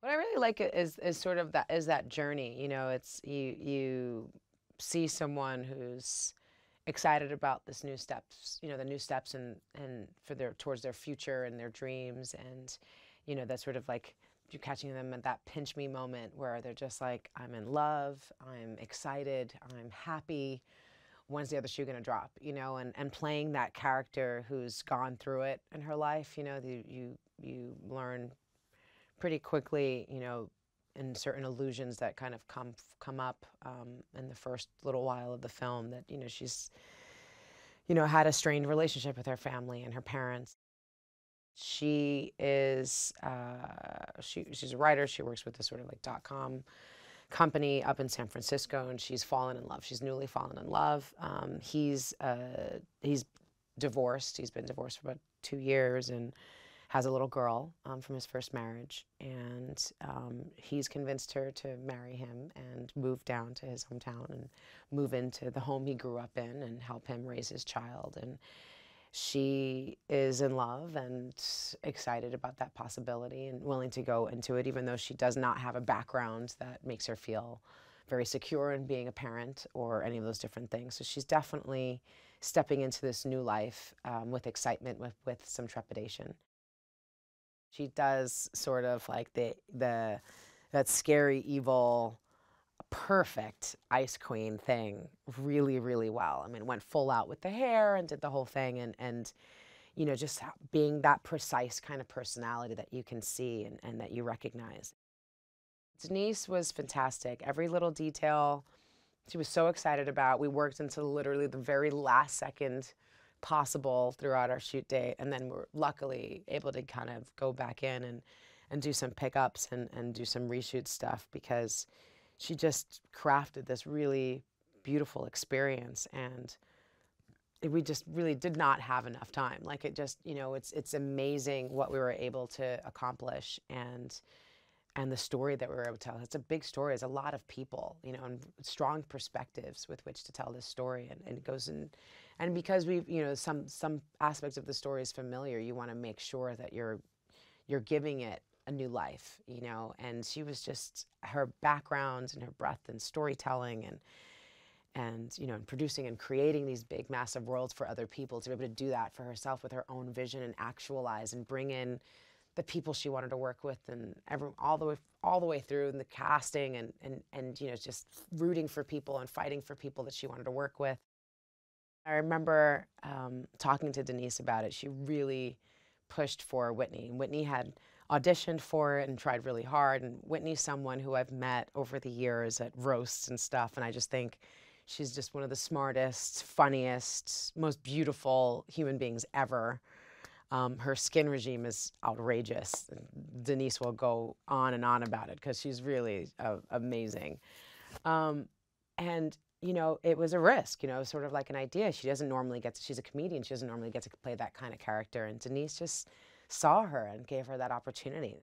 What I really like is is sort of that is that journey, you know, it's you you see someone who's excited about this new steps, you know, the new steps and and for their towards their future and their dreams and, you know, that sort of like you're catching them at that pinch me moment where they're just like, I'm in love, I'm excited, I'm happy. When's the other shoe gonna drop? You know, and, and playing that character who's gone through it in her life, you know, the, you you learn pretty quickly, you know, in certain illusions that kind of come come up um, in the first little while of the film that you know she's you know had a strained relationship with her family and her parents. She is uh, she, she's a writer. She works with this sort of like dot com company up in san francisco and she's fallen in love. She's newly fallen in love. Um, he's uh, he's divorced. He's been divorced for about two years and has a little girl um, from his first marriage, and um, he's convinced her to marry him and move down to his hometown and move into the home he grew up in and help him raise his child. And she is in love and excited about that possibility and willing to go into it, even though she does not have a background that makes her feel very secure in being a parent or any of those different things. So she's definitely stepping into this new life um, with excitement, with, with some trepidation. She does sort of like the the that scary, evil, perfect Ice Queen thing really, really well. I mean, went full out with the hair and did the whole thing, and and you know, just being that precise kind of personality that you can see and, and that you recognize. Denise was fantastic. Every little detail she was so excited about. We worked until literally the very last second possible throughout our shoot date. And then we're luckily able to kind of go back in and, and do some pickups and, and do some reshoot stuff because she just crafted this really beautiful experience and we just really did not have enough time like it just you know it's it's amazing what we were able to accomplish and and the story that we were able to tell it's a big story it's a lot of people you know and strong perspectives with which to tell this story and, and it goes in and because we've you know some some aspects of the story is familiar you want to make sure that you're you're giving it a new life you know? And she was just her background and her breadth and storytelling and and you know and producing and creating these big massive worlds for other people to be able to do that for herself with her own vision and actualize and bring in the people she wanted to work with and every, all the way all the way through and the casting and and and you know just rooting for people and fighting for people that she wanted to work with I remember um, talking to Denise about it. She really pushed for Whitney. Whitney had auditioned for it and tried really hard. And Whitney's someone who I've met over the years at roasts and stuff. And I just think she's just one of the smartest, funniest, most beautiful human beings ever. Um, her skin regime is outrageous. Denise will go on and on about it because she's really uh, amazing. Um, and you know, it was a risk, you know, sort of like an idea. She doesn't normally get to, she's a comedian, she doesn't normally get to play that kind of character. And Denise just saw her and gave her that opportunity.